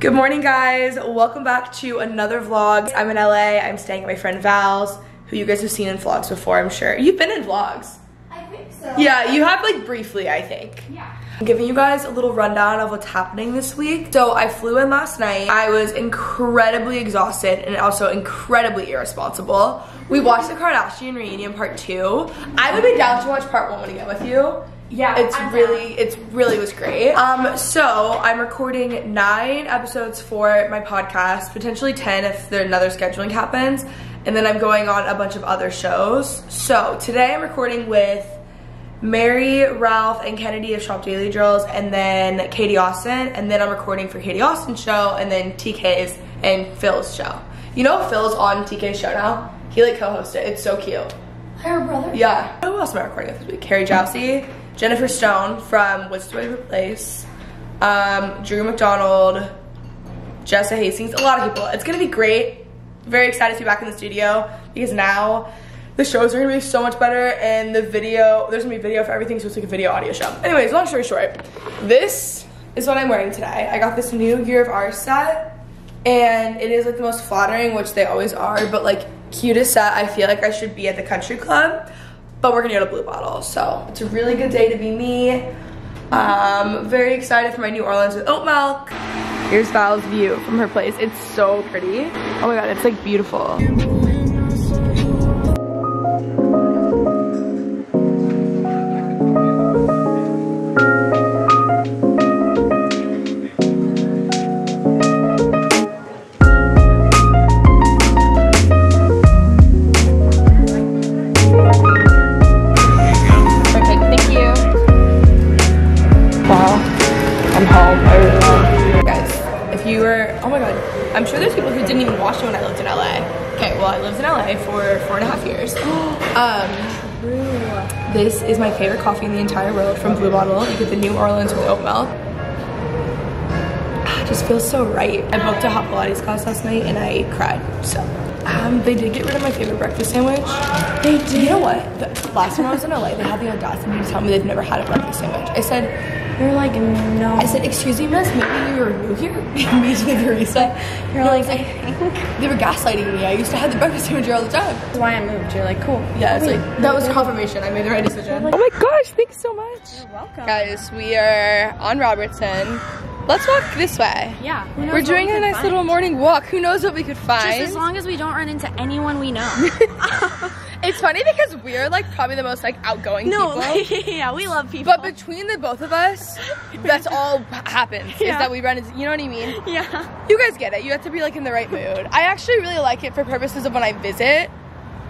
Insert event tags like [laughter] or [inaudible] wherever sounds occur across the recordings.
Good morning guys, welcome back to another vlog. I'm in LA, I'm staying at my friend Val's, who you guys have seen in vlogs before, I'm sure. You've been in vlogs. I think so. Yeah, you have like briefly, I think. Yeah. I'm giving you guys a little rundown of what's happening this week. So I flew in last night. I was incredibly exhausted and also incredibly irresponsible. We watched the Kardashian reunion part two. I would be down to watch part one again with you. Yeah, It's I'm really, it's really was great. Um, so I'm recording nine episodes for my podcast, potentially 10 if there another scheduling happens. And then I'm going on a bunch of other shows. So today I'm recording with Mary, Ralph, and Kennedy of Shop Daily Drills, and then Katie Austin, and then I'm recording for Katie Austin's show, and then TK's and Phil's show. You know Phil's on TK's show now? He like co-hosted. It's so cute. Her brother? Yeah. Who else am I recording with this week? Carrie Jousey, Jennifer Stone from What's the Favorite Place, um, Drew McDonald, Jessa Hastings, a lot of people. It's gonna be great. Very excited to be back in the studio because now the shows are gonna be so much better and the video, there's gonna be video for everything, so it's like a video audio show. Anyways, long story short, this is what I'm wearing today. I got this new Year of Ours set and it is like the most flattering, which they always are, but like cutest set. I feel like I should be at the country club, but we're gonna go to Blue Bottle. So it's a really good day to be me. Um, very excited for my New Orleans with oat milk. Here's Val's view from her place. It's so pretty. Oh my god, it's like beautiful. Home. I really love. Guys, if you were, oh my god, I'm sure there's people who didn't even watch me when I lived in LA. Okay, well, I lived in LA for four and a half years. um, this is my favorite coffee in the entire world from Blue Bottle. You get the New Orleans with oat milk. Ah, it just feels so right. I booked a hot Pilates class last night and I cried, so. Um, they did get rid of my favorite breakfast sandwich. They did. You know what? The last time I was in LA, they had the audacity to tell me they've never had a breakfast sandwich. I said, You're like, no. I said, excuse me, miss, maybe you were new here? maybe the barista. You're No, like, it's they were gaslighting me. I used to have the breakfast sandwich here all the time. That's why I moved. You're like, cool. Yeah, it's like, that was confirmation. I made the right decision. Oh my gosh, thanks so much. You're welcome. Guys, we are on Robertson. Let's walk this way. Yeah. We're doing we a nice find. little morning walk. Who knows what we could find? Just as long as we don't run into anyone we know. [laughs] [laughs] it's funny because we're like probably the most like outgoing no, people. [laughs] yeah, we love people. But between the both of us, that's all happens. Is that we run into, you know what I mean? yeah. You guys get it. You have to be like in the right mood. I actually really like it for purposes of when I visit.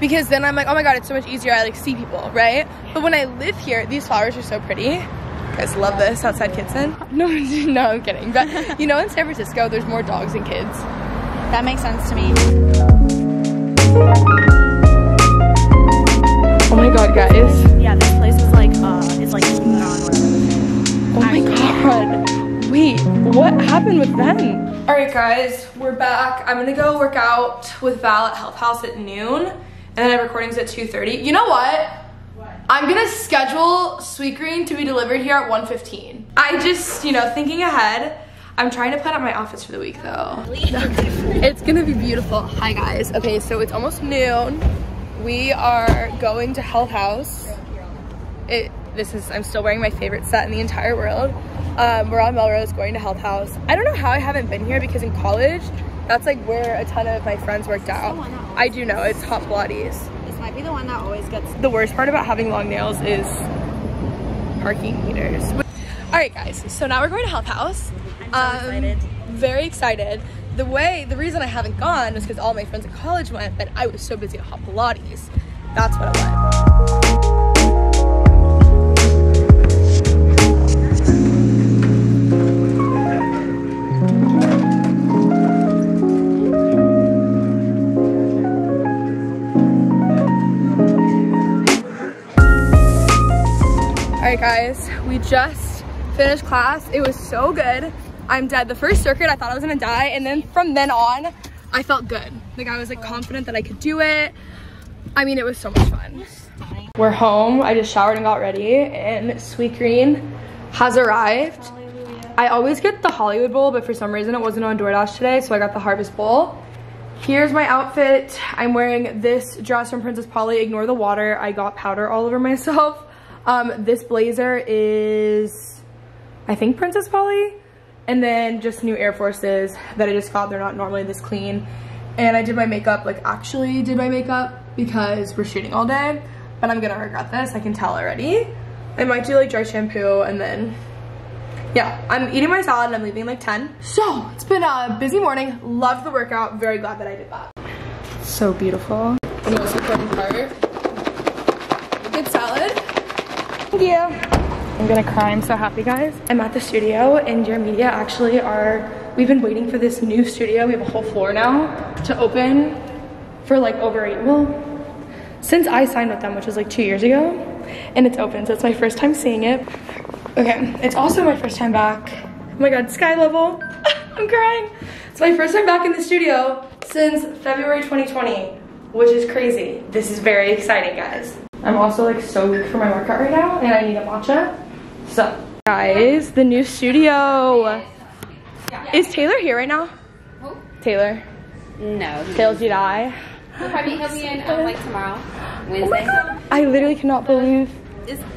Because then I'm like, oh my god, it's so much easier. I like see people, right? But when I live here, these flowers are so pretty. You guys love this outside Kitson? [laughs] No, [laughs] no, I'm kidding. But you know, in San Francisco, there's more dogs than kids. That makes sense to me. Oh my god, guys. Yeah, this place is like, uh, is like non Oh my god. Wait, what happened with them? All right, guys, we're back. I'm gonna go work out with Val at Health House at noon, and then I have recordings at 2.30. You know what? I'm gonna schedule Sweet Green to be delivered here at 1.15. I just, you know, thinking ahead, I'm trying to plan out my outfits for the week though. [laughs] It's gonna be beautiful. Hi guys. Okay, so it's almost noon. We are going to Health House. It, this is, I'm still wearing my favorite set in the entire world. Um, we're on Melrose going to Health House. I don't know how I haven't been here because in college, that's like where a ton of my friends worked out. I do know, it's Hot Pilates. This might be the one that always gets. The worst part about having long nails is parking meters. All right, guys. So now we're going to Health House. I'm so excited. Very excited. The way, the reason I haven't gone is because all my friends in college went, but I was so busy at Hot Pilates. That's what it was. All right, guys, we just finished class. It was so good. I'm dead. The first circuit, I thought I was gonna die, and then from then on, I felt good. Like I was like confident that I could do it. I mean, it was so much fun. We're home. I just showered and got ready, and Sweet Green has arrived. I always get the Hollywood Bowl, but for some reason it wasn't on DoorDash today, so I got the Harvest Bowl. Here's my outfit. I'm wearing this dress from Princess Polly. Ignore the water. I got powder all over myself. Um, this blazer is, I think Princess Polly. And then just new Air Forces that I just got. They're not normally this clean. And I did my makeup, like actually did my makeup because we're shooting all day. But I'm gonna regret this, I can tell already. I might do like dry shampoo and then yeah, I'm eating my salad and I'm leaving like 10. So, it's been a busy morning. Loved the workout. Very glad that I did that. So beautiful. The most important part. Good salad. Thank you. I'm gonna cry. I'm so happy, guys. I'm at the studio and your media actually are, we've been waiting for this new studio. We have a whole floor now to open for like over eight, well, since I signed with them, which was like two years ago, and it's open. So it's my first time seeing it. Okay, it's also my first time back. Oh my god, sky level. [laughs] I'm crying. It's my first time back in the studio since February 2020, which is crazy. This is very exciting, guys. I'm also like so weak for my workout right now, and I need a matcha. So, guys, the new studio. Is Taylor here right now? Who? Taylor. No. Taylor, did I? He'll probably he'll be in um, like tomorrow, Oh Wednesday. god, I literally cannot believe.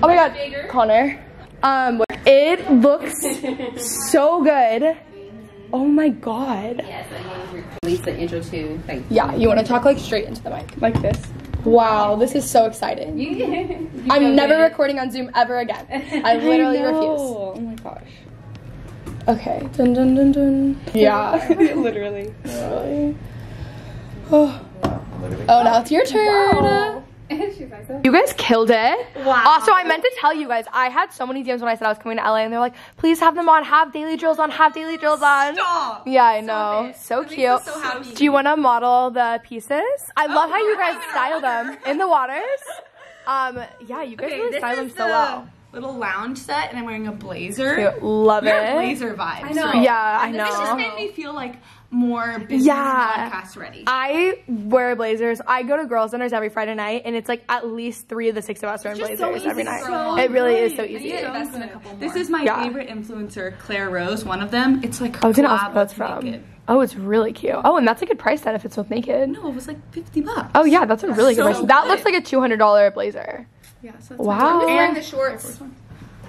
Oh my god, bigger? Connor. Um, it looks [laughs] so good. Oh my god. Yeah, so you release the intro to like. Yeah, you want to talk like straight into the mic, like this. Wow, this is so exciting. [laughs] You, I'm never recording on Zoom ever again. [laughs] I literally refuse. Oh my gosh. Okay. Dun dun dun dun. Yeah. [laughs] Literally. Really? Oh. oh, now it's your turn. She's like, so- [laughs] You guys killed it. Wow. Also, I meant to tell you guys, I had so many DMs when I said I was coming to LA, and they're like, please have them on, have daily drills on, have daily drills on. Stop. Yeah, I know. So That cute. so. Do you want to model the pieces? I love how you guys style them in the waters. [laughs] Um, yeah, you guys Okay, really style them so the well. little lounge set, and I'm wearing a blazer. Cute. Love You're it. blazer vibes. I know. Yeah, I know. This just made me feel like more business Yeah. podcast ready. I wear blazers. I go to girls' dinners every Friday night, and it's like at least three of the six of us are in blazers so easy every night. throw on. It really is so easy. I need to invest in a couple more. This is my Yeah. favorite influencer, Claire Rose. One of them. It's like I was gonna ask what that's from. Naked. Oh, it's really cute. Oh, and that's a good price then if it's with naked. No, it was like fifty bucks. Oh yeah, that's a really good So price. That looks like a two hundred dollar blazer. Yeah. So that's Wow. And the shorts.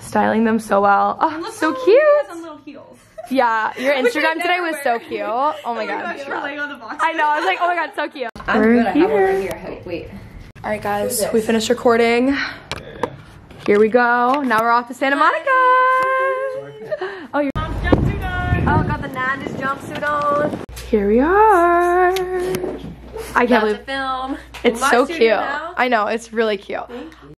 Styling them so well. Oh, Look so cute. has on little heels. Yeah, your [laughs] Instagram today was so cute. Oh my [laughs] oh god. gosh, you're laying on the box. I know. I was like, oh my god, so cute. I'm We're good. I have here. right here. Wait. All right, guys, we finished recording. Here we go. Now we're off to Santa Monica. Oh, you're. Oh, got the Nanda's jumpsuit on. Here we are. I can't believe film. It's so cute. I know, it's really cute.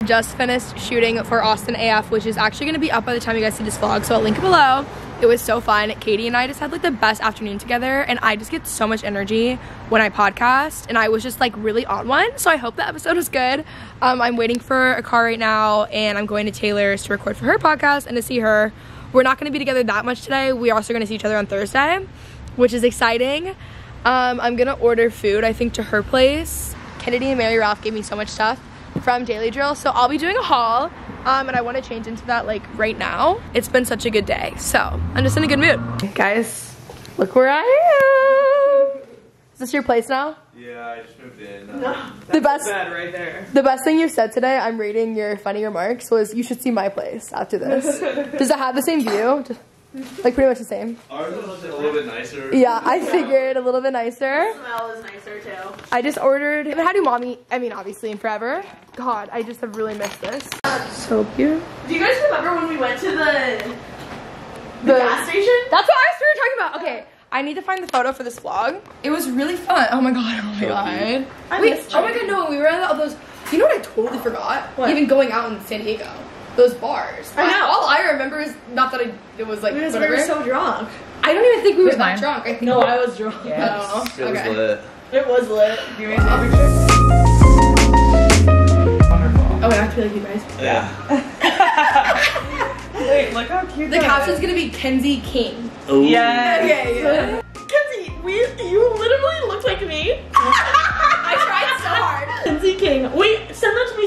Just finished shooting for Austin AF, which is actually gonna be up by the time you guys see this vlog, so I'll link it below. It was so fun. Katie and I just had like the best afternoon together, and I just get so much energy when I podcast, and I was just like really on one. So I hope the episode was good. Um, I'm waiting for a car right now, and I'm going to Taylor's to record for her podcast and to see her. We're not gonna be together that much today. We're also gonna see each other on Thursday, which is exciting. Um, I'm gonna order food, I think, to her place. Kennedy and Mary Ralph gave me so much stuff from Daily Drill, so I'll be doing a haul. Um, and I want to change into that like right now. It's been such a good day, so I'm just in a good mood. Guys, look where I am. Is this your place now? Yeah, I just moved in. No, [laughs] The best, Bed right there. the best thing you said today, I'm reading your funny remarks, was you should see my place after this. [laughs] Does it have the same view? Just- Like pretty much the same. Ours is a little bit nicer. Yeah, I figured a little bit nicer. The Smell is nicer too. I just ordered. I haven't had umami. I mean, obviously in forever. God, I just have really missed this. So cute. Do you guys remember when we went to the The gas station? That's what I started talking about. Okay, I need to find the photo for this vlog. It was really fun. Oh my god. Oh my god. I Wait. missed Oh my god. No, we were at all those. You know what I totally forgot? Even going out in San Diego. Those bars. I know. All I remember is not that I. It was like Because we were so drunk. I don't even think we were that drunk. I think No, I was drunk. I don't know. It was okay. lit. It was lit. Oh, I have to be like you guys. Yeah. [laughs] Wait, look how cute. The caption's gonna be Kenzie King. Ooh. Yeah. Okay. Kenzie, we you literally look like me. [laughs] I tried so hard. Kenzie King. Wait,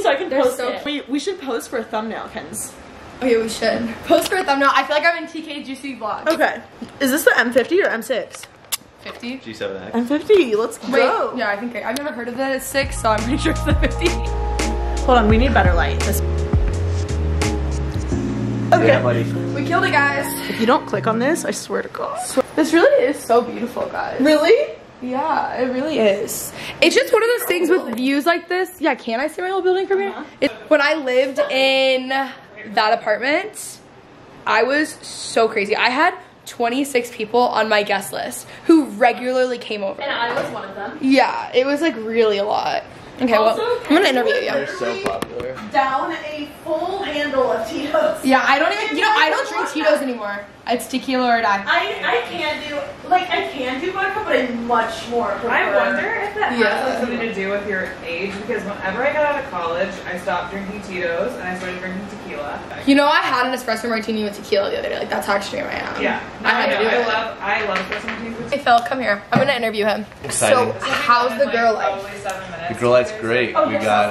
so I can They're post so it. We we should post for a thumbnail, Kens. Oh yeah, we should. Post for a thumbnail. I feel like I'm in TK Juicy vlog. Okay. Is this the M50 or M6? 50. G7X. M50. Let's Wait, go. yeah, I think I, I've never heard of the six, so I'm pretty [laughs] sure it's the 50. Hold on. We need better light. This- Okay. Yeah, buddy. We killed it, guys. If you don't click on this, I swear to God. This really is so beautiful, guys. Really? Yeah, it really is. It's just one of those things with views like this. Yeah, can I see my whole building from here? Uh-huh. It, when I lived in that apartment, I was so crazy. I had 26 people on my guest list who regularly came over. And I was one of them. Yeah, it was like really a lot. Okay, well, I'm gonna interview you. They're so popular. Down a full handle of Tito's. Yeah, I don't even, you know, I don't drink Tito's anymore. It's tequila or die. I, I can do, like, I can do vodka, but I much more prefer. I wonder if that Yeah. has like, something to do with your age because whenever I got out of college, I stopped drinking Tito's and I started drinking tequila. You know, I had an espresso martini with tequila the other day. Like, that's how extreme I am. Yeah, I had to do I it. love I love espresso martinis Hey Phil, come here. I'm gonna interview him. Exciting. So, how's the girl life? Probably seven minutes. The girl life's great. Oh, we got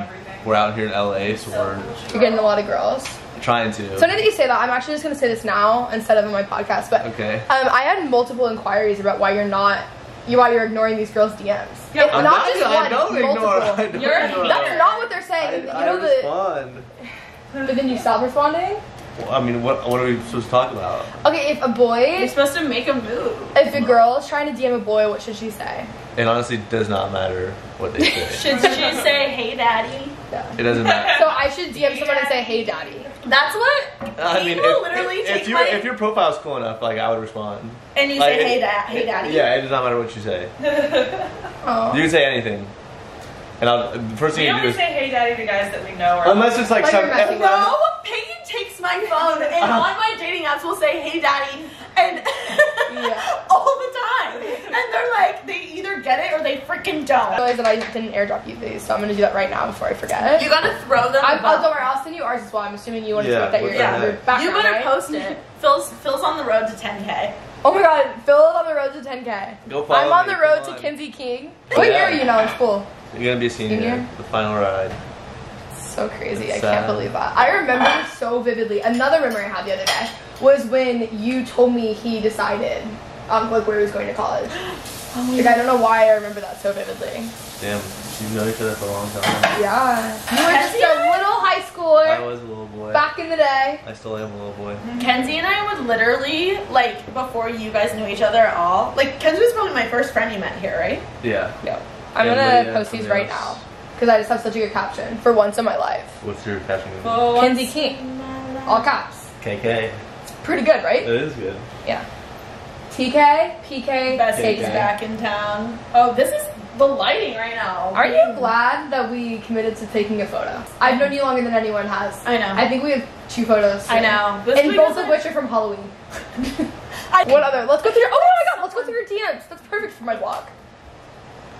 um, we're out here in LA, so we're You're getting a lot of girls. trying to. So now that you say that, I'm actually just gonna say this now instead of in my podcast. But Okay. um, I had multiple inquiries about why you're not, you why you're ignoring these girls' DMs. Yeah, And I'm not not, just I one, don't ignore. multiple. I don't You're- ignore. That's not what they're saying. I you know the, respond. But then you stop responding. Well, I mean, what what are we supposed to talk about? Okay, if a boy, You're supposed to make a move. if a girl is trying to DM a boy, what should she say? It honestly does not matter what they say. [laughs] Should she say, hey, daddy? Yeah. it doesn't matter. So I should DM someone and say, "Hey, daddy." That's what I mean, People if, literally if, if, your my- if your profile's cool enough, like I would respond. And you Like, say, hey, it- dad, hey, daddy. Yeah, it does not matter what you say. [laughs] Oh. You can say anything, and I'll, the first We thing you do only is say hey daddy to guys that we know are unless it's like Like some. you're messing No, Peyton takes my phone and Uh-huh. on my dating apps will say, hey, daddy. And Yeah. [laughs] all the time. And they're like, they either get it or they freaking I don't. realized that I didn't airdrop you these, so I'm gonna do that right now before I forget. You gotta throw them. I'm, I'll go where I'll send you ours as well. I'm assuming you want to Yeah, tweet that what you're, yeah, your heck? background, You better right? post it. Phil's Phil's on the road to 10k. Oh my god, Phil is on the road to 10k. Go follow I'm on me, the road come to on. Kenzie King. Oh, What yeah. year are you now in school? You're gonna be a senior. Senior? The final ride. So crazy. It's I can't sad. believe that. I remember so vividly. Another memory I had the other day was when you told me he decided um, like where he was going to college. [gasps] Like I don't know why I remember that so vividly. Damn, you've known each other for a long time. Yeah. You were just Kenzie a little high I was a little boy. Back in the day. I still am a little boy. Kenzie and I would literally, like, before you guys knew each other at all, like, Kenzie was probably my first friend you met here, right? Yeah. Yep. I'm Yeah, gonna Lydia post from these the right house. now because I just have such a good caption for once in my life. What's your catching? Oh, Kenzie King, all caps. KK. Pretty good, right? It is good. Yeah. TK, PK, Best Okay. days back in town. Oh, this is the lighting right now. Are you glad that we committed to taking a photo? I've known you longer than anyone has. I know. I think we have two photos. I know. This and both of which are from Halloween. [laughs] I- what other? Let's go through your. Oh my god! Let's go through your DMs. That's perfect for my vlog.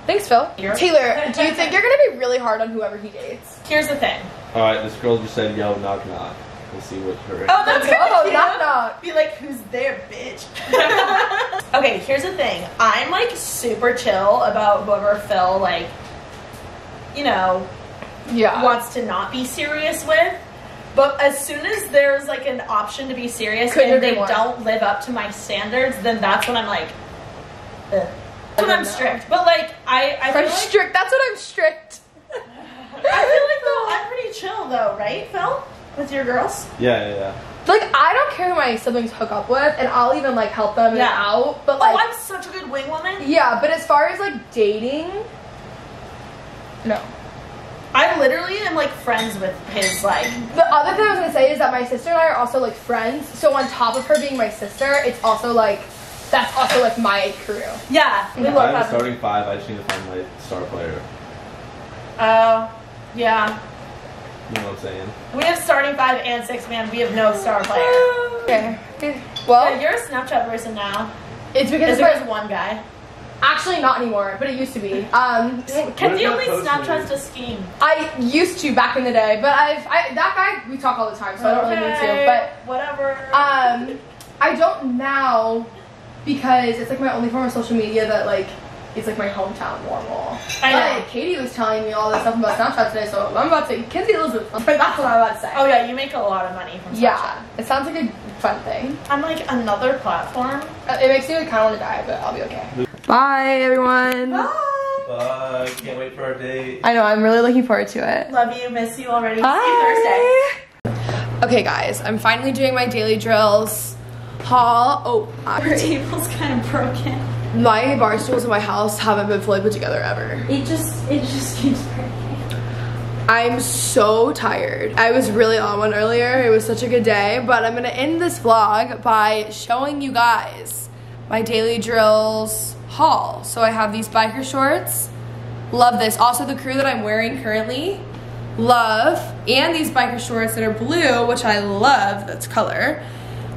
Thanks, Phil. You're- Taylor, [laughs] do you think you're gonna be really hard on whoever he dates? Here's the thing. All right, this girl just said, "Yo, knock knock." We'll see what her. Oh, that's [laughs] Oh, kind of knock knock. Be like, who's there, bitch? [laughs] okay, here's the thing. I'm like super chill about whoever Phil like, you know, Yeah. wants to not be serious with. But as soon as there's like an option to be serious Couldn't and they more. don't live up to my standards, then that's when I'm like, Ugh. That's when I'm know. strict. But like, I, I feel I'm like, strict. That's what I'm strict. I feel like though [laughs] I'm pretty chill though, right, Phil? With your girls? Yeah, yeah, yeah. Like I don't care who my siblings hook up with, and I'll even like help them Yeah. out. But like, oh, like, I'm such a good wing woman. yeah. But as far as like dating, no. I literally am like friends with his like. The other thing I was gonna say is that my sister and I are also like friends. So on top of her being my sister, it's also like that's also like my crew. Yeah, we Yeah. love I'm a having. starting five. I just need to find my star player. Oh, yeah. You know what I'm saying? We have starting five and six man. We have no star player. Okay. Yeah, Well, you're a Snapchat person now. it's because it's there's one guy? actually not anymore, but it used to be. Um, Can is you only post Snapchats name? to scheme? I used to back in the day, but I've I, that guy we talk all the time, so I don't really need to. But whatever. Um, I don't now because it's like my only form of social media that like is like my hometown normal. I know. But Katie was telling me all this stuff about Snapchat today, so I'm about to say Kenzie Elizabeth. But that's what I'm about to say. Oh yeah, you make a lot of money from Snapchat. yeah, it sounds like a fun thing. I'm like another platform. Uh, It makes me like, kind of want to die, but I'll be okay. Bye, everyone. Bye. Bye. Can't wait for our date. I know, I'm really looking forward to it. Love you. Miss you already. See you Thursday. Okay, guys, I'm finally doing my daily drills haul. Oh, Our table's kind of broken. My bar stools in my house haven't been fully put together ever. It just it just keeps breaking. I'm so tired. I was really on one earlier. It was such a good day, but I'm gonna end this vlog by showing you guys my daily drills haul. So I have these biker shorts. Love this. Also the crew that I'm wearing currently. Love. And these biker shorts that are blue, which I love. That's color.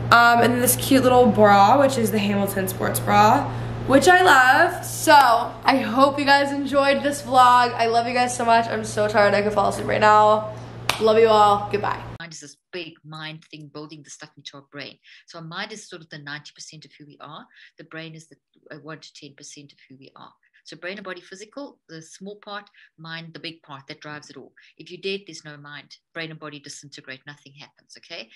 Um, and then this cute little bra, which is the Hamilton sports bra, which I love. So I hope you guys enjoyed this vlog. I love you guys so much. I'm so tired. I could fall asleep right now. Love you all. Goodbye. mind is this big mind thing building the stuff into our brain. So our mind is sort of the 90% of who we are. The brain is the uh, 1 to 10% of who we are. So brain and body physical, the small part, mind, the big part that drives it all. If you're dead, there's no mind. Brain and body disintegrate, nothing happens, okay?